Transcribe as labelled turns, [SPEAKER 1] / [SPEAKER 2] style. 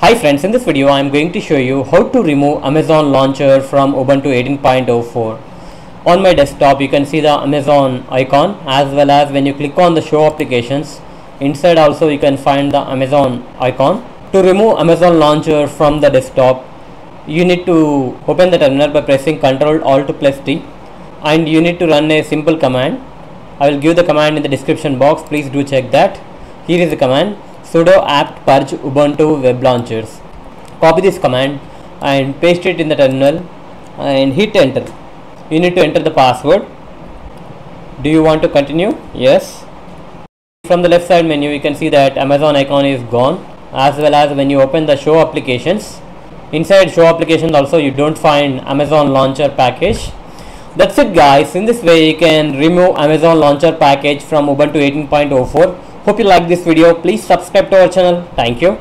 [SPEAKER 1] Hi friends, in this video I am going to show you how to remove Amazon launcher from Ubuntu 18.04. On my desktop you can see the Amazon icon as well as when you click on the show applications inside also you can find the Amazon icon. To remove Amazon launcher from the desktop you need to open the terminal by pressing Ctrl Alt plus T and you need to run a simple command. I will give the command in the description box please do check that. Here is the command sudo apt purge ubuntu web launchers. Copy this command and paste it in the terminal and hit enter. You need to enter the password. Do you want to continue? Yes. From the left side menu you can see that amazon icon is gone as well as when you open the show applications. Inside show applications also you don't find amazon launcher package. That's it guys. In this way you can remove amazon launcher package from ubuntu 18.04 Hope you like this video. Please subscribe to our channel. Thank you.